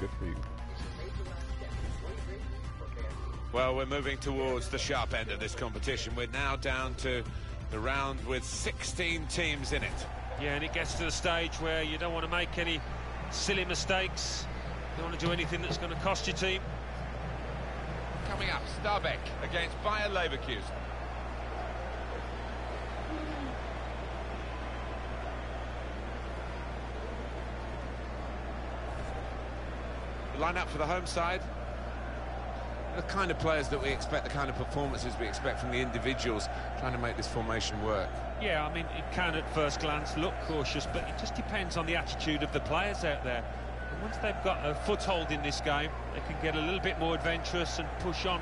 good for you. Well, we're moving towards the sharp end of this competition. We're now down to the round with 16 teams in it. Yeah, and it gets to the stage where you don't want to make any silly mistakes. You don't want to do anything that's going to cost your team. Coming up, Stabæk against Bayer Leverkusen. The lineup for the home side. The kind of players that we expect, the kind of performances we expect from the individuals trying to make this formation work. Yeah, I mean, it can at first glance look cautious, but it just depends on the attitude of the players out there. And once they've got a foothold in this game, they can get a little bit more adventurous and push on.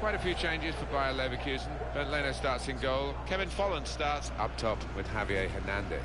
Quite a few changes for Bayer Leverkusen. Bernd Leno starts in goal. Kevin Volland starts up top with Javier Hernandez.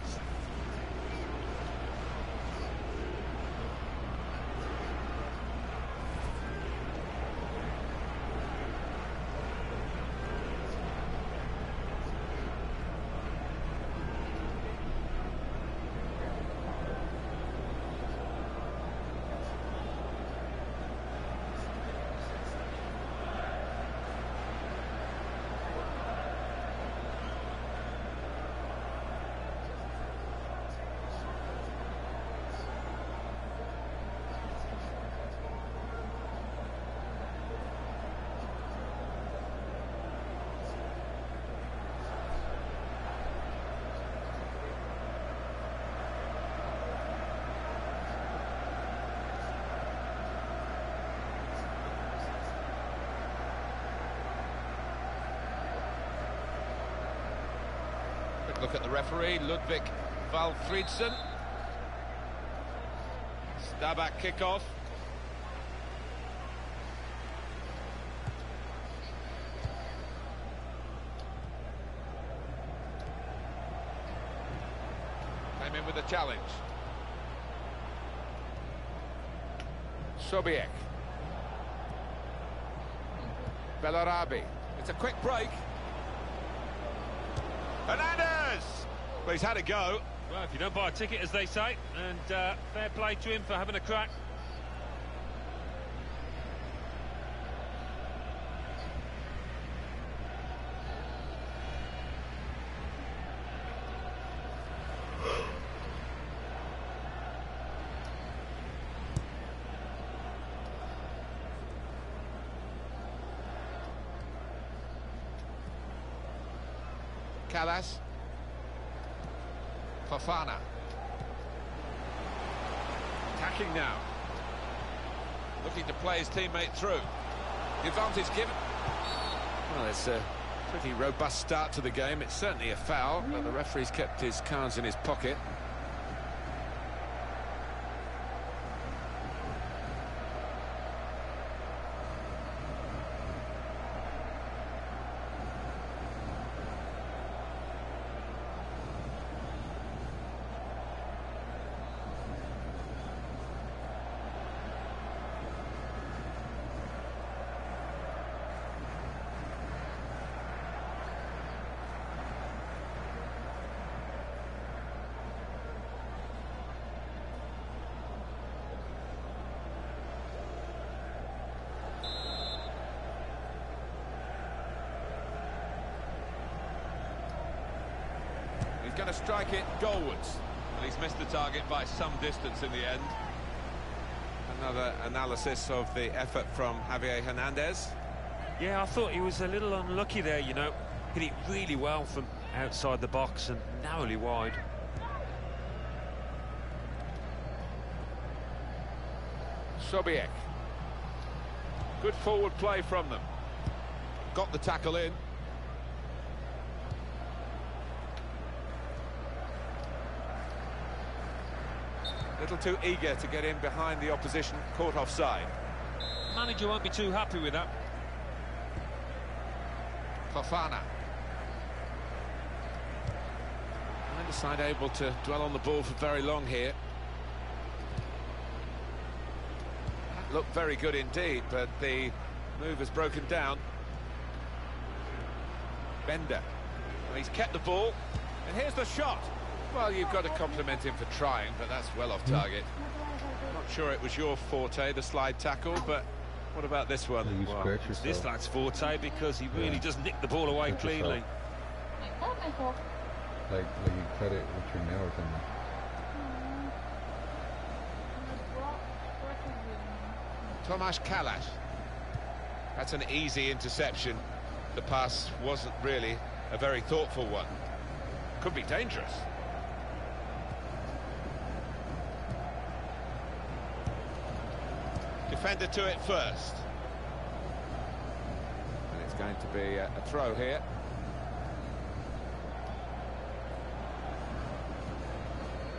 Look at the referee, Ludwig Valfriedsen. Stabæk kickoff. Came in with a challenge. Sobiek. Bellarabi. It's a quick break. Hernandez! Well, he's had a go. Well, if you don't buy a ticket, as they say, and uh, fair play to him for having a crack. Callas. Fofana. Attacking now. Looking to play his teammate through. The advantage given. Well, it's a pretty robust start to the game. It's certainly a foul, but the referee's kept his cards in his pocket. He's going to strike it goalwards. And he's missed the target by some distance in the end. Another analysis of the effort from Javier Hernandez. Yeah, I thought he was a little unlucky there, you know. Hit it really well from outside the box and narrowly wide. Sobiek. Good forward play from them. Got the tackle in. Little too eager to get in behind the opposition, caught offside. Manager won't be too happy with that. Fofana. Neither side able to dwell on the ball for very long here. Looked very good indeed, but the move has broken down. Bender. Well, he's kept the ball, and here's the shot. Well, you've got to compliment him for trying, but that's well off target. Not sure it was your forte, the slide tackle, but what about this one? Well, scratch it's yourself. this lad's forte because he really Yeah. does nick the ball away cleanly. Like, like you cut it with your nail or something. Tomasz Kalas. That's an easy interception. The pass wasn't really a very thoughtful one. Could be dangerous. Defender to it first. And it's going to be a, a throw here.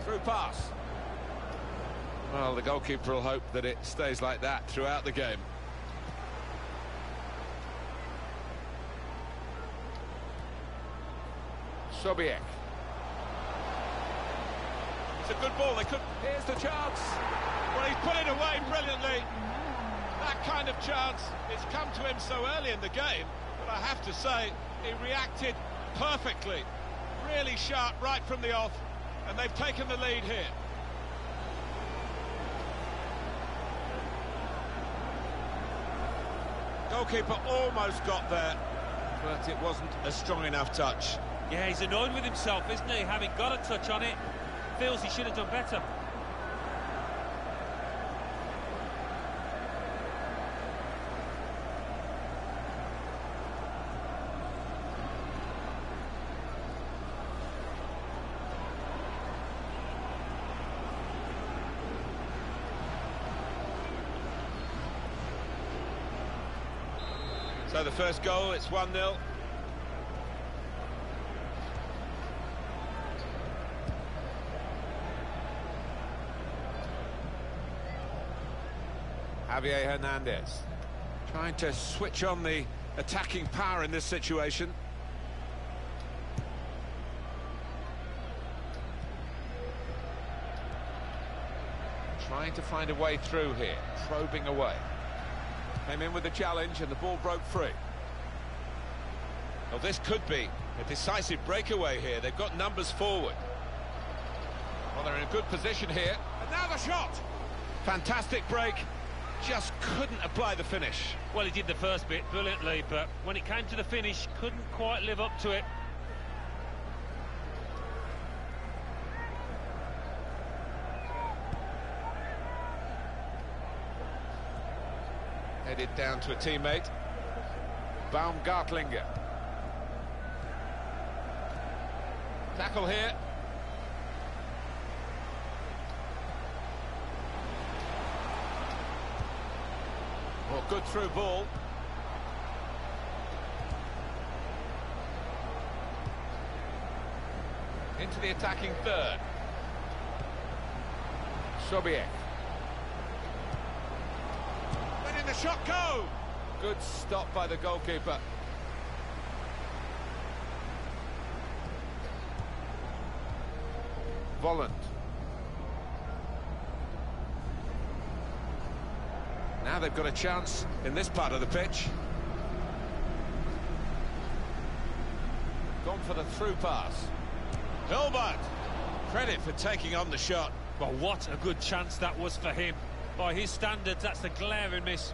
Through pass. Well, the goalkeeper will hope that it stays like that throughout the game. Sobiek. It's a good ball. They could. Here's the chance. Well, he's put it away brilliantly. That kind of chance, it's come to him so early in the game, but I have to say, he reacted perfectly. Really sharp right from the off, and they've taken the lead here. Goalkeeper almost got there, but it wasn't a strong enough touch. Yeah, he's annoyed with himself, isn't he? Having got a touch on it, feels he should have done better. So the first goal, it's 1-0. Javier Hernandez trying to switch on the attacking power in this situation. Trying to find a way through here, probing away. Came in with a challenge and the ball broke free. Well, this could be a decisive breakaway here. They've got numbers forward. Well, they're in a good position here. And now the shot! Fantastic break. Just couldn't apply the finish. Well, he did the first bit brilliantly, but when it came to the finish, couldn't quite live up to it. Headed down to a teammate. Baumgartlinger. Tackle here. Good through ball. Into the attacking third. Sobiek. Where did the shot go? Good stop by the goalkeeper. Volland. They've got a chance in this part of the pitch. Gone for the through pass. Hilbert. Credit for taking on the shot. Well, what a good chance that was for him. By his standards, that's a glaring miss.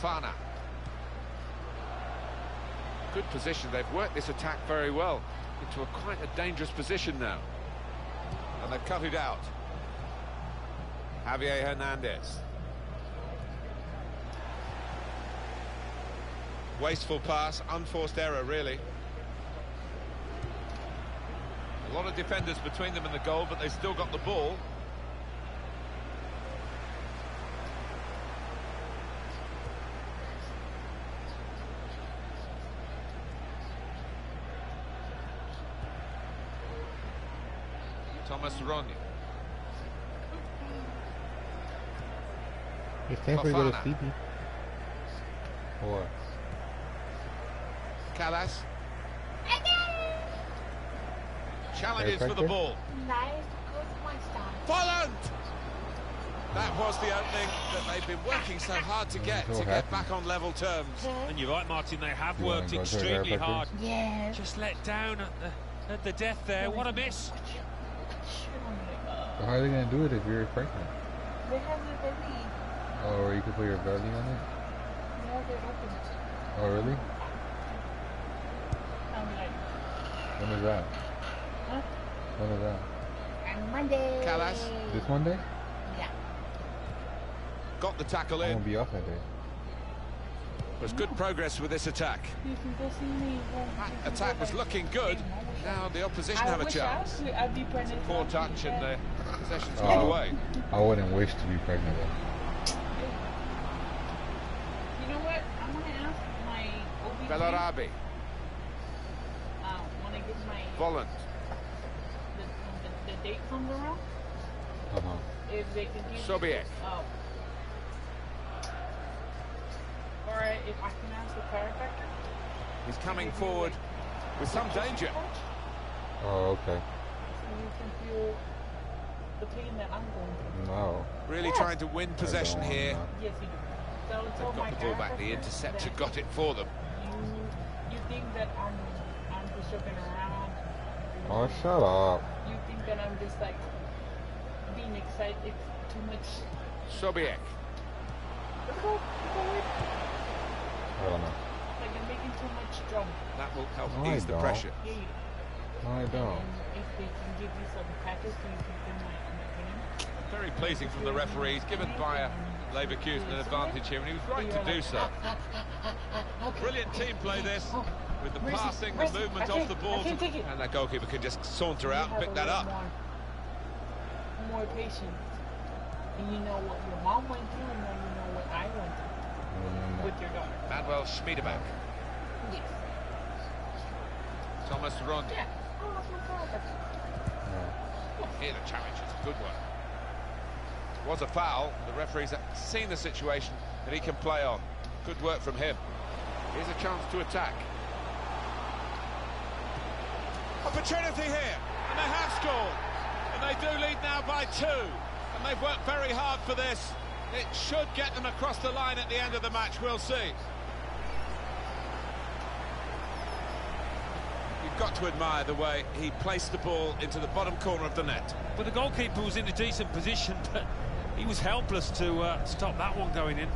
Fofana. Good position. They've worked this attack very well into a quite a dangerous position now. And they've cut it out. Javier Hernandez. Wasteful pass, unforced error, really. A lot of defenders between them and the goal, but they've still got the ball. Thomas Ronny. It's time for you to go to Fofana. sleepy. Or Callas. Challenges for the ball. Nice, good That was the opening that they've been working so hard to get, to get back on level terms. And you're right, Martin, they have worked go to a extremely hard. Yes. Just let down at the, at the death there. What a miss. So how are they gonna do it if you're pregnant? They have the belly. Oh, or you can put your belly on it? Yeah, they're open. Oh, really? I'm like, When is that? huh? When is that? On Monday. Callas. This Monday? Yeah. Got the tackle I'm in. gonna be off that day. There's good progress with this attack. You can go see me. That attack go was looking good. I wish I- Now the opposition I have a chance. I would- I'd be pregnant. Poor from touch and that. the possession's Oh. gone away. I wouldn't wish to be pregnant though. You know what? I'm gonna ask my OB. Bellarabi, Uh, when I get my Volland, the, the, the date comes around, Uh huh. if they can give. Sobiek. Oh. Or if I can ask the chiropractor. He's coming forward with some danger. Oh, okay. So you can the pain that I'm going through. No. Really Yes. trying to win possession here. Yes, you do. So I They've got the ball back. The interceptor got it for them. You, you think that I'm, I'm just joking around. Oh, shut up. You think that I'm just like being excited. It's too much. Sobiek, Let's go. Let's go. I don't know. Like too much drum. that will help No, I ease the don't. pressure. Yeah, you do. No, I don't. If they can give you some patches so you can feel my, my. Very pleasing from the referee. He's given Bayer Leverkusen an advantage here, and he was right to do so. Brilliant team play this, with the passing, the movement I off the I ball. can't take it. And that goalkeeper can just saunter out and pick that up. little More, more patience. And you know what your mom went through, and now you know what I went through with your daughter. Manuel Schmiedebach, Yes. Thomas Rondi. Yeah. Oh, chiropractor. Here the challenge is a good one. It Was a foul. The referee's seen the situation that he can play on. Good work from him. Here's a chance to attack. Opportunity here, and they have scored. And they do lead now by two. And they've worked very hard for this. It should get them across the line at the end of the match, we'll see. Got to admire the way he placed the ball into the bottom corner of the net. But the goalkeeper was in a decent position, but he was helpless to uh, stop that one going in.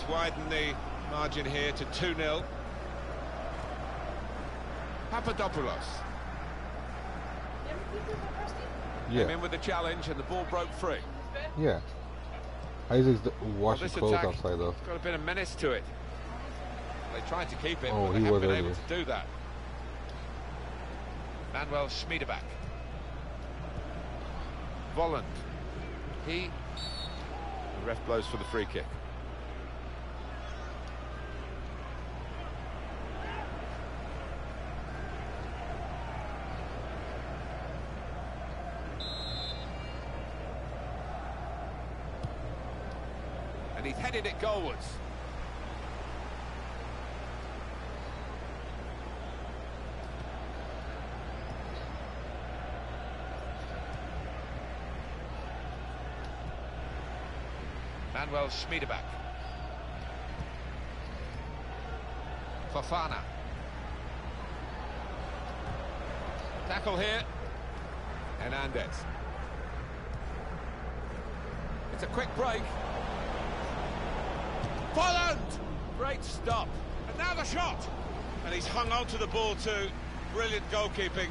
Just widen the margin here to 2-0. Papadopoulos Yeah. came in with the challenge and the ball broke free. Yeah. Isaac's Well, washing this clothes outside though. got a bit of menace to it. They tried to keep it, Oh, but they he haven't been able to do that. Manuel Schmiedebach. Volland. He... The ref blows for the free kick. And he's headed it goalwards. Manuel Schmiedebach. Fofana. Tackle here. Hernandez. It's a quick break. Volland! Great stop. And now the shot. And he's hung on to the ball too. Brilliant goalkeeping.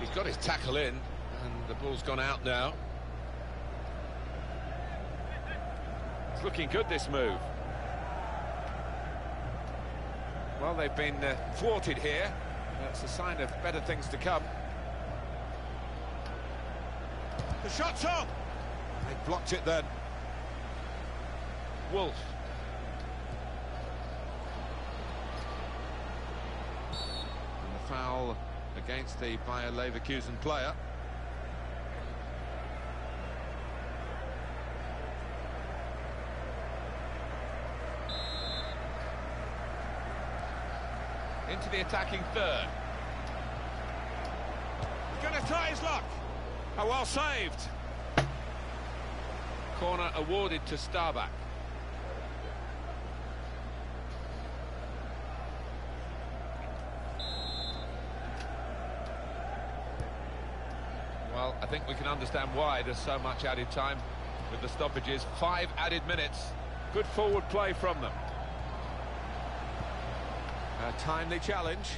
He's got his tackle in, and the ball's gone out now. It's looking good, this move. Well, they've been uh, thwarted here. That's a sign of better things to come. The shot's on. They blocked it then. Wolf. And the foul against the Bayer Leverkusen player. Into the attacking third. He's going to try his luck. Oh, well saved. Corner awarded to Stabæk. Well, I think we can understand why there's so much added time with the stoppages. Five added minutes. Good forward play from them. A timely challenge.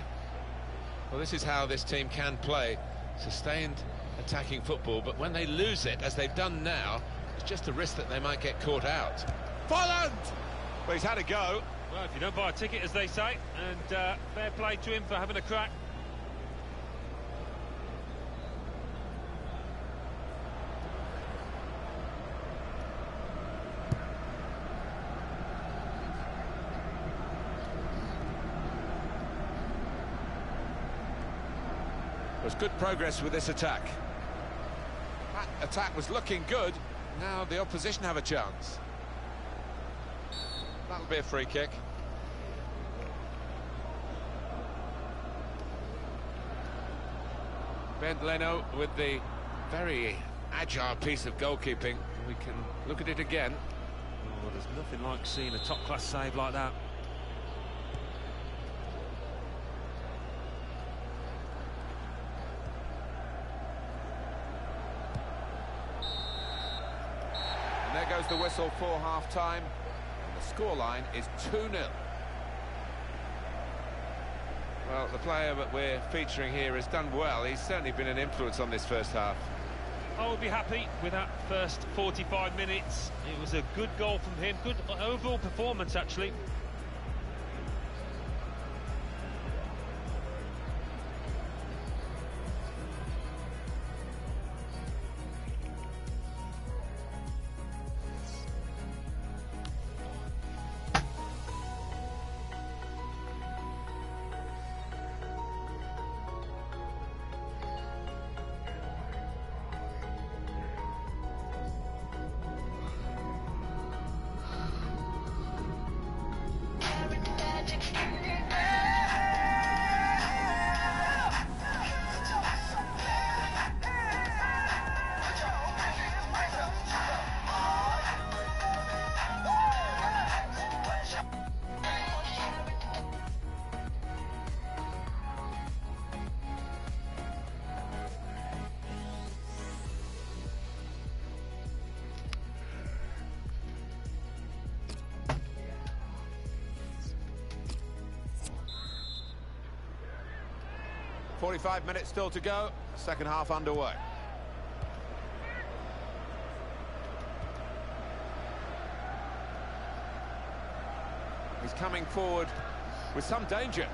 Well, this is how this team can play. Sustained attacking football, but when they lose it, as they've done now, it's just a risk that they might get caught out. Volland! Well, he's had a go. Well, if you don't buy a ticket, as they say, and uh, fair play to him for having a crack. There's good progress with this attack. That attack was looking good. Now the opposition have a chance. That'll be a free kick. Bernd Leno with the very agile piece of goalkeeping. We can look at it again. Oh, there's nothing like seeing a top-class save like that. Goes the whistle for half-time. And the scoreline is 2-0. Well, the player that we're featuring here has done well. He's certainly been an influence on this first half. I would be happy with that first 45 minutes. It was a good goal from him, good overall performance actually. Forty-five minutes still to go. Second half underway. He's coming forward with some danger.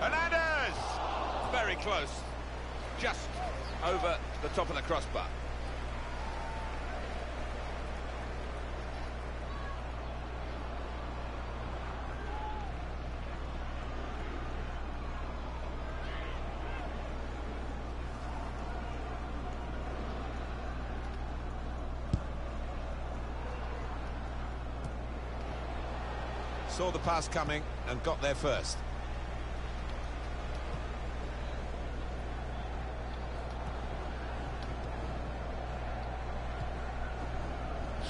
Hernandez! Very close. Just over the top of the crossbar. Saw the pass coming and got there first.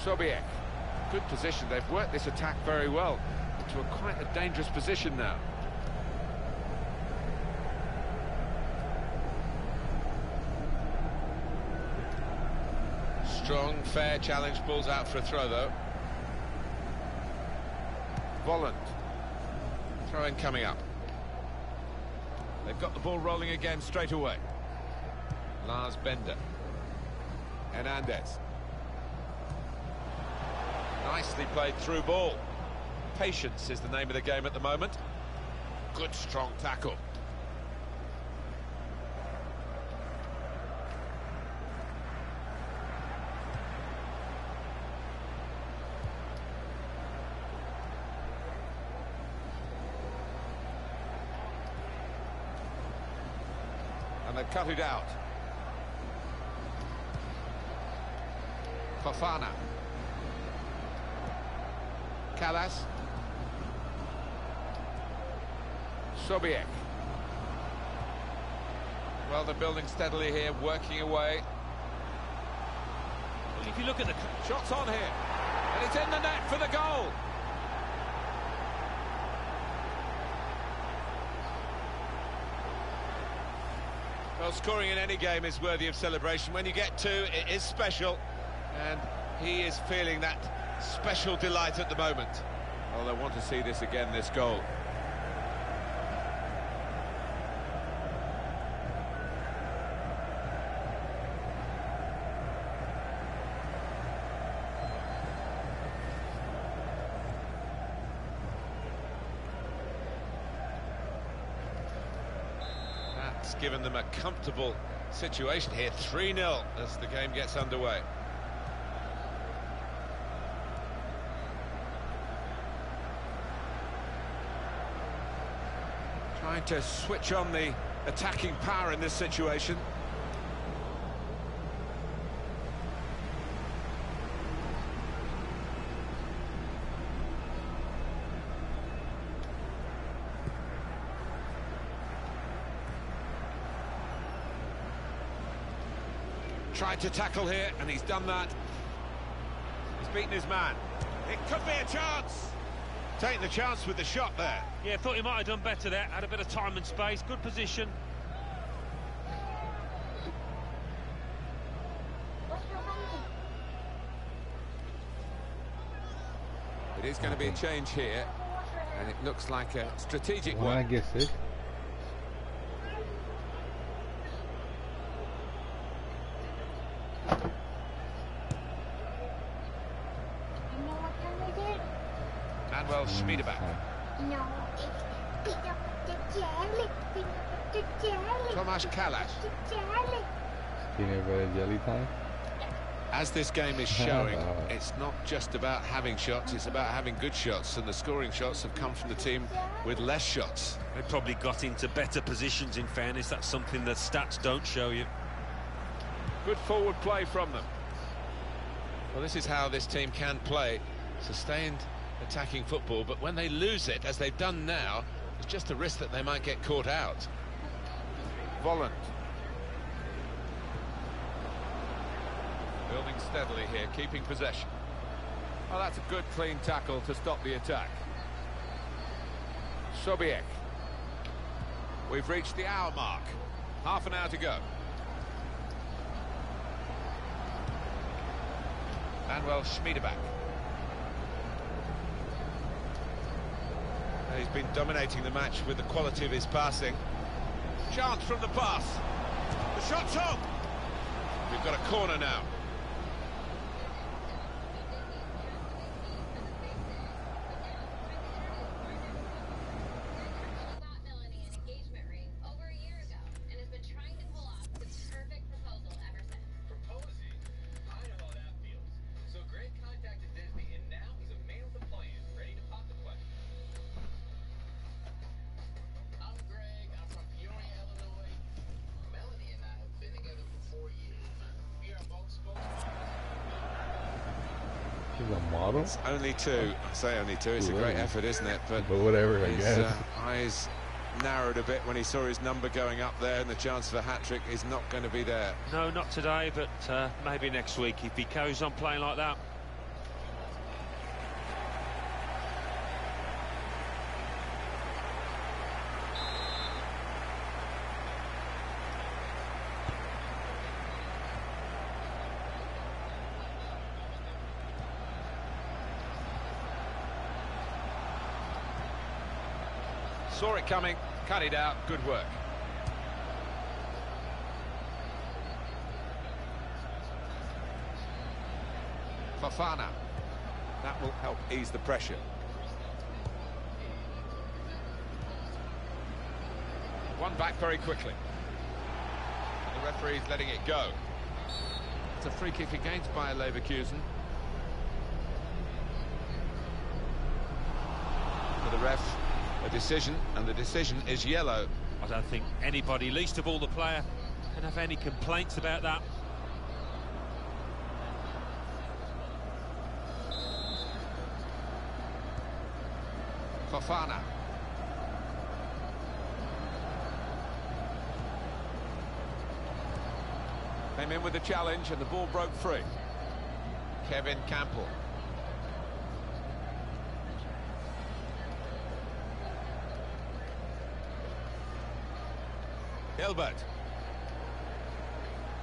Sobiek. Good position. They've worked this attack very well into a quite a dangerous position now. Strong, fair challenge, balls out for a throw though. Volland. Throw in coming up. They've got the ball rolling again straight away. Lars Bender. Hernandez. Nicely played through ball. Patience is the name of the game at the moment. Good strong tackle. Cut it out. Fofana. Callas. Sobiek. Well, they're building steadily here, working away. Well, if you look at the... Shots on here. And it's in the net for the goal. Well, scoring in any game is worthy of celebration. When you get two, it is special. And he is feeling that special delight at the moment. Well, they want to see this again, this goal. Given them a comfortable situation here. 3-0 as the game gets underway. Trying to switch on the attacking power in this situation. Tried to tackle here, and he's done that. He's beaten his man. It could be a chance. Taking the chance with the shot there. Yeah, thought he might have done better there. Had a bit of time and space. Good position. It is going to be a change here, and it looks like a strategic When I one. get sick, You know what time it is? Manuel Schmiedebach. No, it's Peter the jelly. Peter the jelly. Tomasz Kalas. The jelly. peanut butter jelly time. As this game is showing, it's not just about having shots, it's about having good shots, and the scoring shots have come from the team with less shots. They probably got into better positions, in fairness. That's something that stats don't show you. Good forward play from them. Well, this is how this team can play. Sustained attacking football, but when they lose it, as they've done now, it's just a risk that they might get caught out. Volland. Building steadily here, keeping possession. Oh, that's a good clean tackle to stop the attack. Sobiek. We've reached the hour mark. Half an hour to go. Manuel Schmiedebach. Uh, he's been dominating the match with the quality of his passing. Chance from the pass. The shot's on. We've got a corner now. He's a model, Only two. I say only two. It's a great Ooh. effort, isn't it? But but whatever, I his guess. uh, eyes narrowed a bit when he saw his number going up there, and the chance for a hat trick is not going to be there. No, not today, but uh, maybe next week if he carries on playing like that. Saw it coming, cut it out. Good work. Fofana. That will help ease the pressure. One back very quickly. The referee's letting it go. It's a free kick against Bayer Leverkusen. For the ref, decision, and the decision is yellow. I don't think anybody, least of all the player, can have any complaints about that. Fofana. Came in with the challenge and the ball broke free. Kevin Campbell. Hilbert.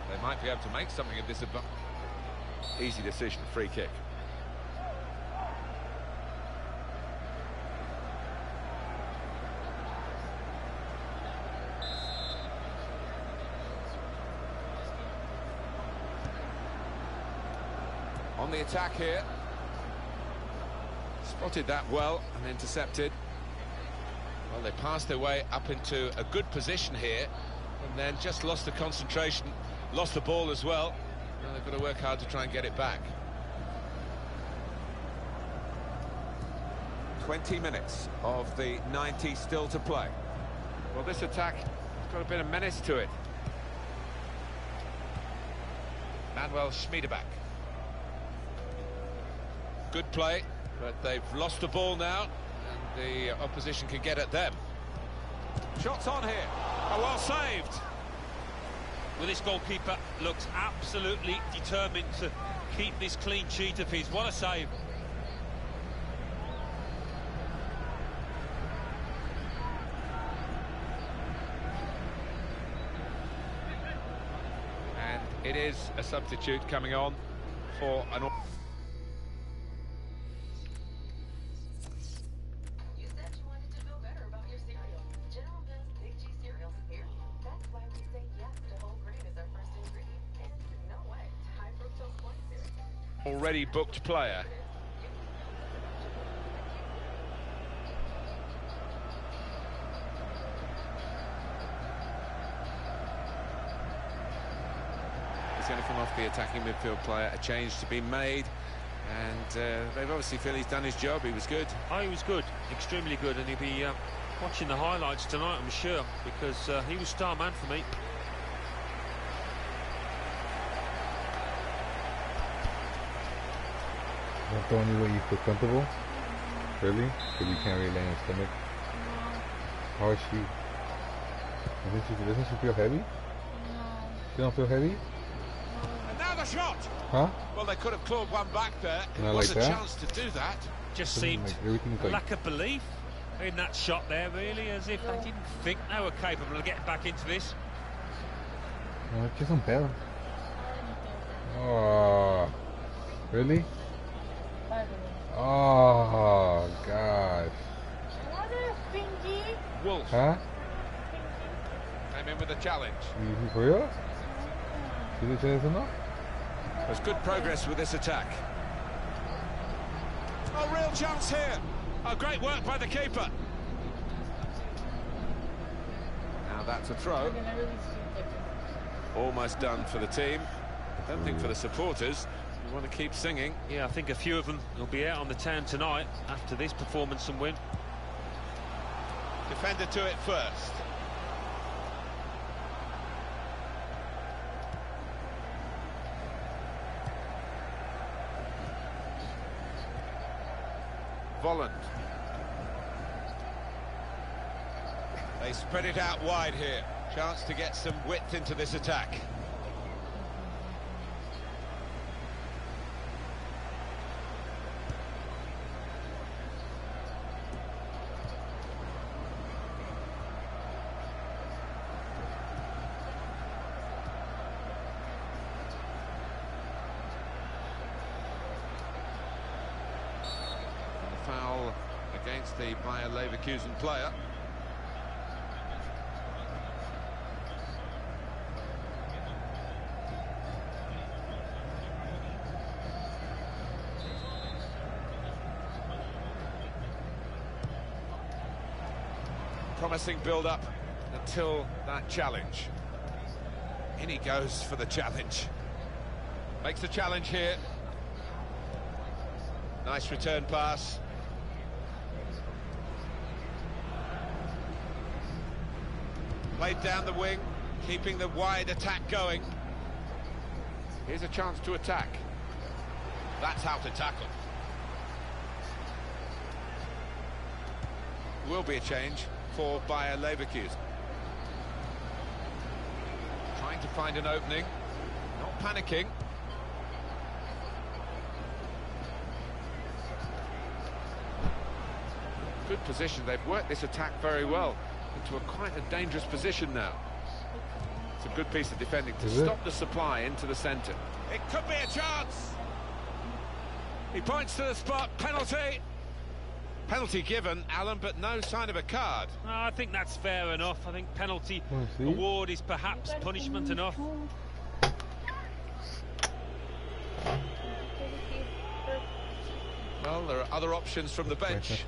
They might be able to make something of this advantage. Easy decision, free kick. On the attack here. Spotted that well and intercepted. Well, they passed their way up into a good position here and then just lost the concentration, lost the ball as well. Now they've got to work hard to try and get it back. 20 minutes of the 90 still to play. Well, this attack has got a bit of menace to it. Manuel Schmiedebach. Good play, but they've lost the ball now, and the opposition can get at them. Shots on here. Oh, well saved. Well, this goalkeeper looks absolutely determined to keep this clean sheet of his. What a save. And it is a substitute coming on for an... booked player. He's going to come off the attacking midfield player, a change to be made, and uh, they obviously feel he's done his job, he was good. Oh, he was good, extremely good, and he'll be uh, watching the highlights tonight, I'm sure, because uh, he was star man for me. The only way you feel comfortable? Really? Because you can't really lay on your stomach? How is she? Doesn't she, doesn't she feel heavy? She don't feel heavy? And now the shot! Huh? Well, they could have clawed one back there. It Not was like a that? chance to do that. Just Doesn't seemed like like- lack of belief in that shot there, really, as if they didn't think they were capable of getting back into this. No, just un pedo. Oh, really? Oh, gosh. Another stingy. Wolf Huh? came in with a challenge. You, you for real? ¿Sí le eché eso, no? There's good progress with this attack. A real chance here. A great work by the keeper. Now that's a throw. They're gonna really shoot it. Almost done for the team. I don't think for the supporters. We want to keep singing. Yeah, I think a few of them will be out on the town tonight after this performance and win. Defender to it first. Volland. They spread it out wide here. Chance to get some width into this attack. And the foul against the Bayer Leverkusen player. Promising build-up until that challenge. In he goes for the challenge. Makes the challenge here. Nice return pass. Played down the wing. Keeping the wide attack going. Here's a chance to attack. That's how to tackle. Will be a change for Bayer Leverkusen. Trying to find an opening. Not panicking. Good position. They've worked this attack very well into a quite a dangerous position now. It's a good piece of defending to Is it? stop the supply into the centre. It could be a chance. He points to the spot. Penalty. Penalty given, Alan, but no sign of a card. No, I think that's fair enough. I think penalty award is perhaps punishment enough. Well, there are other options from the bench.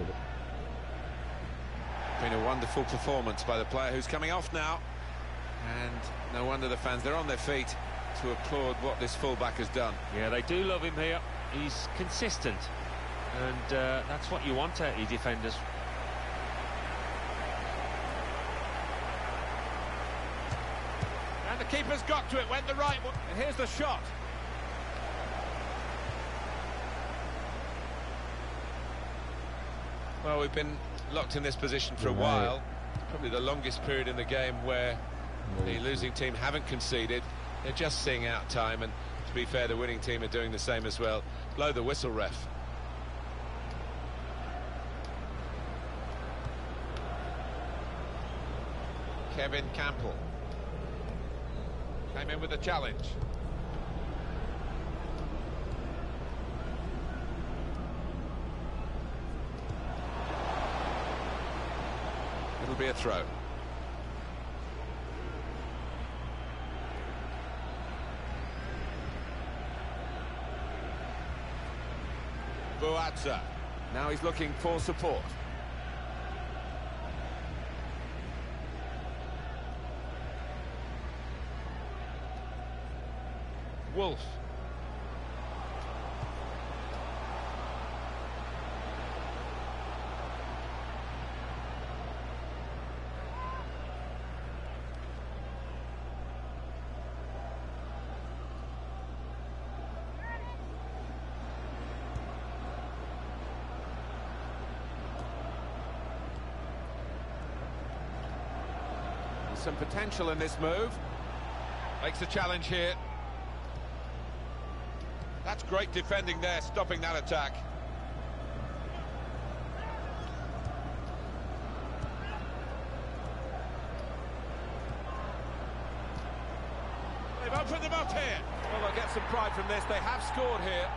Yeah, but Been a wonderful performance by the player who's coming off now. And no wonder the fans, they're on their feet to applaud what this fullback has done. Yeah, they do love him here. He's consistent. And uh, that's what you want out of your defenders. And the keeper's got to it, went the right one. And here's the shot. Well, we've been locked in this position for a Right. while. Probably the longest period in the game where the losing team haven't conceded. They're just seeing out time, and to be fair, the winning team are doing the same as well. Blow the whistle, ref. Kevin Kampl came in with a challenge. Be a throw. Buatza. Now he's looking for support. Wolf. Some potential in this move. Makes a challenge here. That's great defending there, stopping that attack. They've opened them up here. Well, they'll get some pride from this. They have scored here.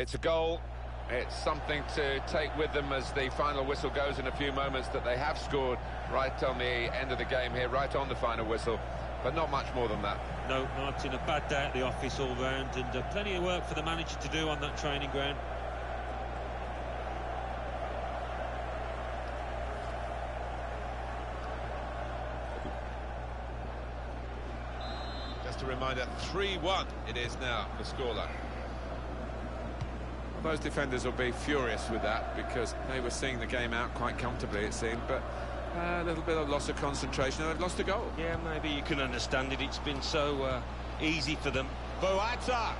It's a goal. It's something to take with them as the final whistle goes in a few moments that they have scored right on the end of the game here, right on the final whistle. But not much more than that. No, not in a bad day at the office all round, and uh, plenty of work for the manager to do on that training ground. Just a reminder, 3-1 it is now, the scoreline. Those defenders will be furious with that because they were seeing the game out quite comfortably, it seemed, but uh, a little bit of loss of concentration, and they've lost a goal. Yeah, maybe you can understand it. It's been so uh, easy for them. Boata.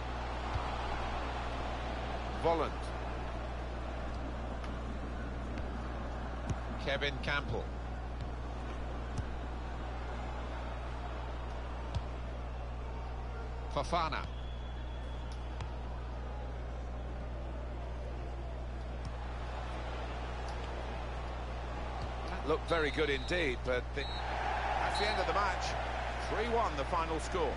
Volland. Kevin Kampl. Fofana. Looked very good indeed, but the, that's the end of the match. 3-1 the final score.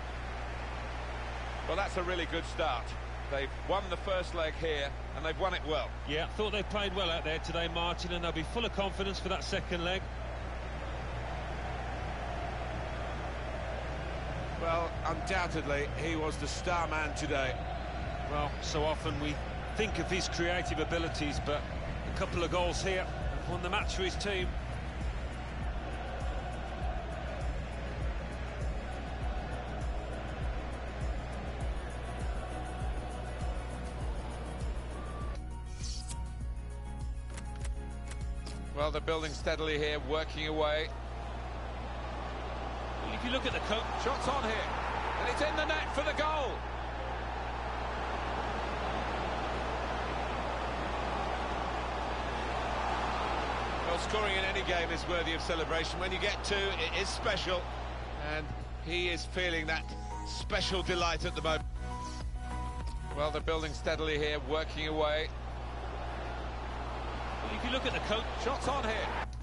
Well, that's a really good start. They've won the first leg here, and they've won it well. Yeah, thought they played well out there today, Martin, and they'll be full of confidence for that second leg. Well, undoubtedly, he was the star man today. Well, so often we think of his creative abilities, but a couple of goals here have won the match for his team. They're building steadily here, working away. If you look at the coach, Shots on here, and it's in the net for the goal. Well, scoring in any game is worthy of celebration. When you get two, it is special, and he is feeling that special delight at the moment. Well, they're building steadily here, working away. If you look at the coach, Shots on here.